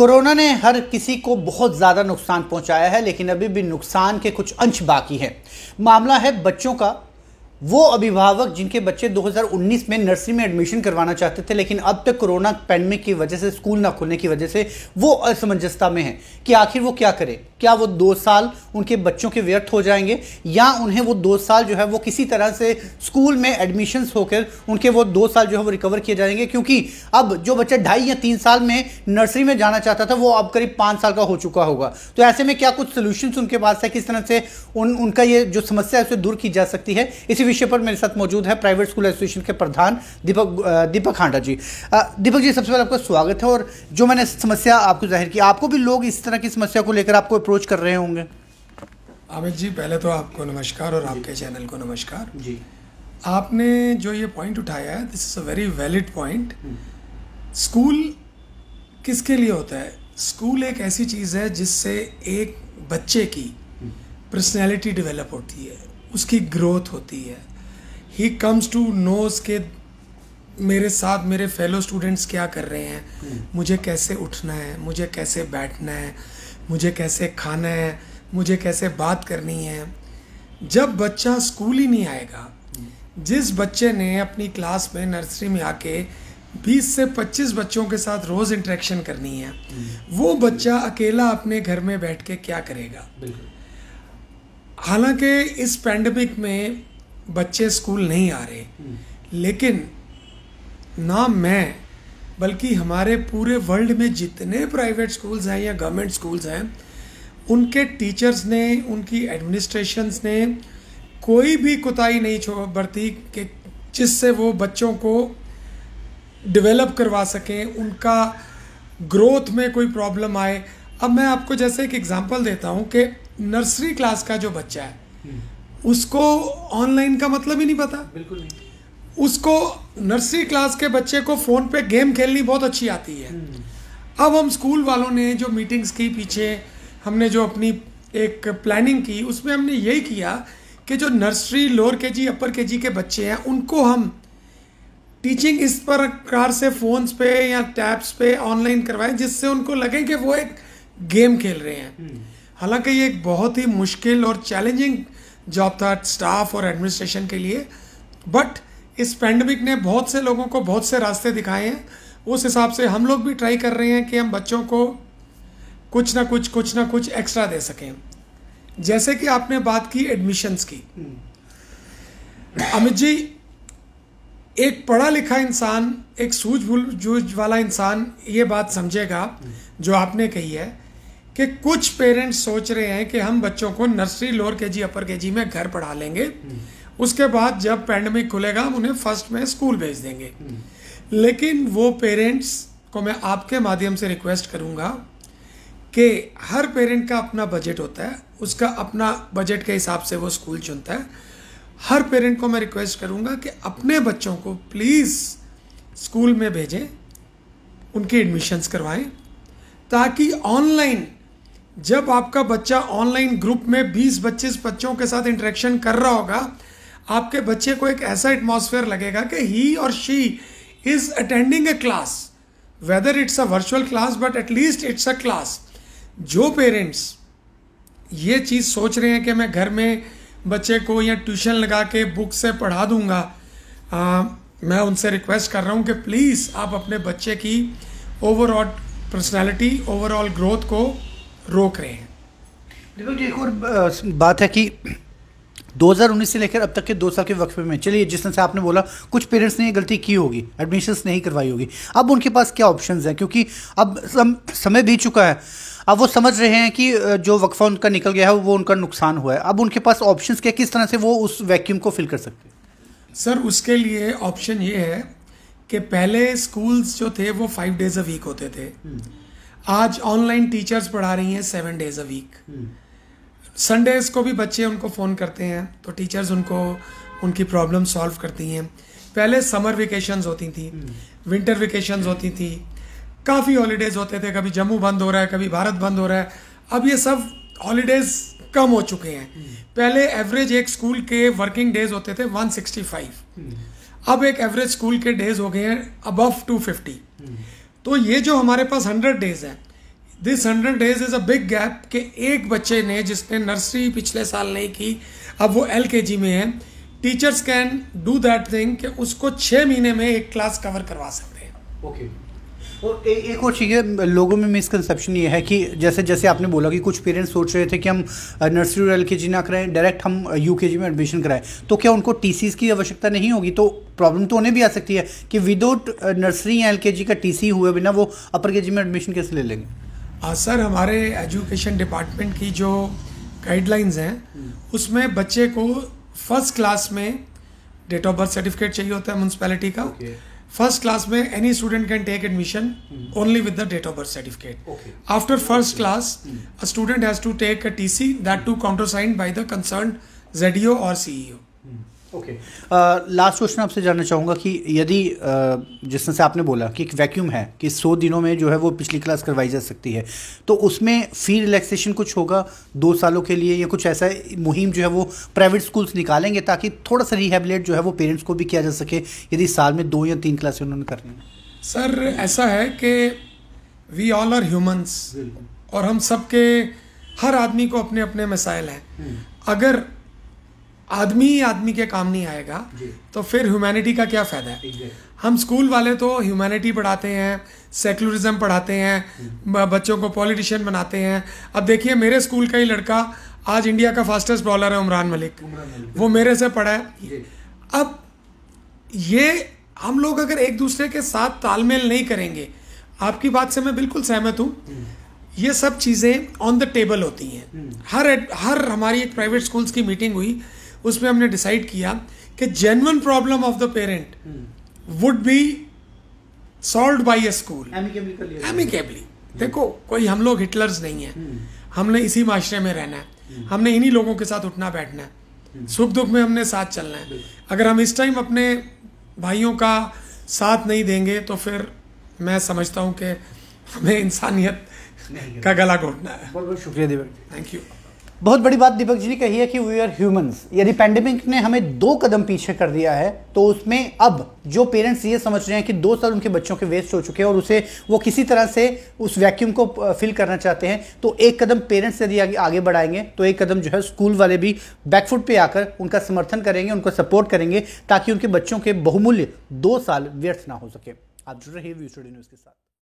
Corona ने हर किसी को बहुत ज़्यादा नुकसान पहुँचाया है, लेकिन अभी भी नुकसान के कुछ अंश बाकी हैं। मामला है बच्चों का। वो अभिभावक जिनके बच्चे 2019 में नर्सरी में एडमिशन करवाना चाहते थे, लेकिन अब तक कोरोना पैंडमिक की वजह से, स्कूल ना खुलने की वजह से वो असमंजसता में है। कि आखिर वो क्या करे? क्या वो दो साल उनके बच्चों के व्यर्थ हो जाएँगे? या उन्हें वो दो साल जो है वो किसी तरह से स्कूल में एडमिशन होकर उनके वो दो साल जो है वो रिकवर किए जाएँगे? क्योंकि अब जो बच्चा ढाई या तीन साल में नर्सरी में जाना चाहता था, वो अब करीब पाँच साल का हो चुका होगा। तो ऐसे में क्या कुछ सोल्यूशन उनके पास है? किस तरह से उन, उनका ये जो समस्या है उसे दूर की जा सकती है? इसी विषय पर मेरे साथ मौजूद है प्राइवेट स्कूल एसोसिएशन के प्रधान दीपक दीपक हांडा जी। दीपक जी, सबसे पहले आपका स्वागत है और जो मैंने समस्या आपको ज़ाहिर की, आपको भी लोग इस तरह की समस्या को लेकर आपको अप्रोच कर रहे होंगे? अमित जी पहले तो आपको नमस्कार और आपके चैनल को नमस्कार। जी। आपने जो ये पॉइंट उठाया है this is a very valid point school किसके लिए होता है? स्कूल एक ऐसी चीज़ है जिससे एक बच्चे की पर्सनैलिटी डेवलप होती है उसकी ग्रोथ होती है। ही कम्स टू नोज़ के मेरे साथ मेरे फेलो स्टूडेंट्स क्या कर रहे हैं? मुझे कैसे उठना है? मुझे कैसे बैठना है? मुझे कैसे खाना है मुझे कैसे बात करनी है। जब बच्चा स्कूल ही नहीं आएगा जिस बच्चे ने अपनी क्लास में नर्सरी में आके 20 से 25 बच्चों के साथ रोज़ इंटरेक्शन करनी है वो बच्चा अकेला अपने घर में बैठ के क्या करेगा? हालाँकि इस पैंडमिक में बच्चे स्कूल नहीं आ रहे लेकिन ना मैं बल्कि हमारे पूरे वर्ल्ड में जितने प्राइवेट स्कूल्स हैं या गवर्नमेंट स्कूल्स हैं उनके टीचर्स ने उनकी एडमिनिस्ट्रेशंस ने कोई भी कोताही नहीं छोड़ बरती कि जिससे वो बच्चों को डेवलप करवा सकें उनका ग्रोथ में कोई प्रॉब्लम आए। अब मैं आपको जैसे एक एग्जांपल देता हूँ कि नर्सरी क्लास का जो बच्चा है उसको ऑनलाइन का मतलब ही नहीं पता। बिल्कुल नहीं। उसको नर्सरी क्लास के बच्चे को फ़ोन पे गेम खेलनी बहुत अच्छी आती है। अब हम स्कूल वालों ने जो मीटिंग्स की पीछे हमने जो अपनी एक प्लानिंग की उसमें हमने यही किया कि जो नर्सरी लोअर के जी अपर के जी के बच्चे हैं उनको हम टीचिंग इस प्रकार से फ़ोन्स पे या टैब्स पे ऑनलाइन करवाएँ जिससे उनको लगे कि वो एक गेम खेल रहे हैं। हालाँकि ये एक बहुत ही मुश्किल और चैलेंजिंग जॉब था स्टाफ और एडमिनिस्ट्रेशन के लिए बट इस पैंडमिक ने बहुत से लोगों को बहुत से रास्ते दिखाए हैं। उस हिसाब से हम लोग भी ट्राई कर रहे हैं कि हम बच्चों को कुछ ना कुछ कुछ ना कुछ एक्स्ट्रा दे सकें। जैसे कि आपने बात की एडमिशन्स की। अमित जी, एक पढ़ा लिखा इंसान, एक सूझबूझ वाला इंसान ये बात समझेगा, जो आपने कही है, कि कुछ पेरेंट्स सोच रहे हैं कि हम बच्चों को नर्सरी लोअर के जी अपर के जी में घर पढ़ा लेंगे। उसके बाद जब पैंडमिक खुलेगा, हम उन्हें फ़र्स्ट में स्कूल भेज देंगे। लेकिन वो पेरेंट्स को मैं आपके माध्यम से रिक्वेस्ट करूँगा कि हर पेरेंट का अपना बजट होता है, उसका अपना बजट के हिसाब से वो स्कूल चुनता है। हर पेरेंट को मैं रिक्वेस्ट करूँगा कि अपने बच्चों को प्लीज़ स्कूल में भेजें, उनकी एडमिशन्स करवाएँ, ताकि ऑनलाइन जब आपका बच्चा ऑनलाइन ग्रुप में 20 25 बच्चों के साथ इंटरेक्शन कर रहा होगा आपके बच्चे को एक ऐसा एटमॉस्फेयर लगेगा कि ही और she is attending a class whether it's a virtual class but at least it's a class जो पेरेंट्स ये चीज़ सोच रहे हैं कि मैं घर में बच्चे को या ट्यूशन लगा के बुक से पढ़ा दूँगा आ, मैं उनसे रिक्वेस्ट कर रहा हूँ कि प्लीज़ आप अपने बच्चे की ओवरऑल पर्सनैलिटी ओवरऑल ग्रोथ को रोक रहे हैं। देखो जी एक और बात है कि 2019 से लेकर अब तक के दो साल के वक्फे में। चलिए जिस तरह से आपने बोला कुछ पेरेंट्स ने ये गलती की होगी एडमिशन नहीं करवाई होगी। अब उनके पास क्या ऑप्शन हैं? क्योंकि अब सम, समय बीत चुका है। अब वो समझ रहे हैं कि जो वक्फा उनका निकल गया है वो उनका नुकसान हुआ है। अब उनके पास ऑप्शन क्या किस तरह से वो उस वैक्यूम को फिल कर सकते हैं? सर उसके लिए ऑप्शन ये है कि पहले स्कूल्स जो थे वो फाइव डेज़ अ वीक होते थे। आज ऑनलाइन टीचर्स पढ़ा रही हैं seven days a week Sundays को भी बच्चे उनको फ़ोन करते हैं तो टीचर्स उनको उनकी प्रॉब्लम सॉल्व करती हैं। पहले समर वेकेशंस होती थी विंटर वेकेशंस होती थी। काफ़ी हॉलीडेज होते थे कभी जम्मू बंद हो रहा है कभी भारत बंद हो रहा है। अब ये सब हॉलीडेज कम हो चुके हैं। पहले एवरेज एक स्कूल के वर्किंग डेज़ होते थे 165 अब एक एवरेज स्कूल के डेज़ हो गए हैं अबव 250 तो ये जो हमारे पास 100 डेज़ हैं this hundred days is a big gap कि एक बच्चे ने जिसने नर्सरी पिछले साल नहीं की अब वो एल में है। Teachers can do that thing कि उसको छः महीने में एक क्लास कवर करवा सकते हैं। Okay okay. और ए, एक और चीज़ है लोगों में मिसकंसेप्शन ये है कि जैसे जैसे आपने बोला कि कुछ पेरेंट्स सोच रहे थे कि हम नर्सरी और एल के जी ना कराएँ डायरेक्ट हम यू के जी में एडमिशन कराएँ। तो क्या उनको टी की आवश्यकता नहीं होगी? तो प्रॉब्लम तो उन्हें भी आ सकती है कि विदाउट नर्सरी या एल के जी का टी सी हुए बिना वो अपर के जी में एडमिशन कैसे ले लेंगे? आ, सर हमारे एजुकेशन डिपार्टमेंट की जो गाइडलाइंस हैं उसमें बच्चे को फ़र्स्ट क्लास में डेट ऑफ़ बर्थ सर्टिफिकेट चाहिए होता है म्यूनसिपैलिटी का। फ़र्स्ट क्लास में any student can take admission only with the date of birth certificate after first class a student has to take a TC that to countersign by the concern JDO और CEO okay last question आपसे जानना चाहूँगा कि यदि uh, जिस तरह से आपने बोला कि एक वैक्यूम है कि सौ दिनों में जो है वो पिछली क्लास करवाई जा सकती है तो उसमें फ़ी रिलैक्सेशन कुछ होगा दो सालों के लिए या कुछ ऐसा मुहिम जो है वो प्राइवेट स्कूल्स निकालेंगे ताकि थोड़ा सा रिहेबलेट जो है वो पेरेंट्स को भी किया जा सके यदि साल में दो या तीन क्लासें उन्होंने करनी है? सर ऐसा है कि वी ऑल आर ह्यूमन्स और हम सबके हर आदमी को अपने अपने मसाइल हैं। हम्म। अगर आदमी ही आदमी के काम नहीं आएगा। तो फिर ह्यूमैनिटी का क्या फ़ायदा है? हम स्कूल वाले तो ह्यूमैनिटी पढ़ाते हैं सेकुलरिज्म पढ़ाते हैं हम्म। बच्चों को पॉलिटिशियन बनाते हैं। अब देखिए मेरे स्कूल का ही लड़का आज इंडिया का फास्टेस्ट बॉलर है उमरान मलिक। वो मेरे से पढ़ा है। अब ये हम लोग अगर एक दूसरे के साथ तालमेल नहीं करेंगे आपकी बात से मैं बिल्कुल सहमत हूँ। हम्म। ये सब चीज़ें ऑन द टेबल होती हैं। हम्म। हर हर हमारी एक प्राइवेट स्कूल्स की मीटिंग हुई। उसमें हमने डिसाइड किया कि genuine problem of the parent would be solve by a school amicably देखो कोई हम लोग हिटलर्स नहीं है। hmm. हमने इसी माशरे में रहना है। hmm. हमने इन्हीं लोगों के साथ उठना बैठना है। hmm. सुख दुख में हमने साथ चलना है। अगर हम इस टाइम अपने भाइयों का साथ नहीं देंगे तो फिर मैं समझता हूँ कि हमें इंसानियत का गला घोटना है। बहुत बहुत शुक्रिया देवर थैंक यू बहुत बड़ी बात दीपक जी ने कही है कि वी आर ह्यूमंस यदि पैंडेमिक ने हमें दो कदम पीछे कर दिया है तो उसमें अब जो पेरेंट्स ये समझ रहे हैं कि दो साल उनके बच्चों के वेस्ट हो चुके हैं और उसे वो किसी तरह से उस वैक्यूम को फिल करना चाहते हैं तो एक कदम पेरेंट्स यदि आगे, आगे बढ़ाएँगे तो एक कदम जो है स्कूल वाले भी बैकफुट पे आकर उनका समर्थन करेंगे उनको सपोर्ट करेंगे ताकि उनके बच्चों के बहुमूल्य दो साल व्यर्थ ना हो सके। आप जुड़ रहे न्यूज़ के साथ।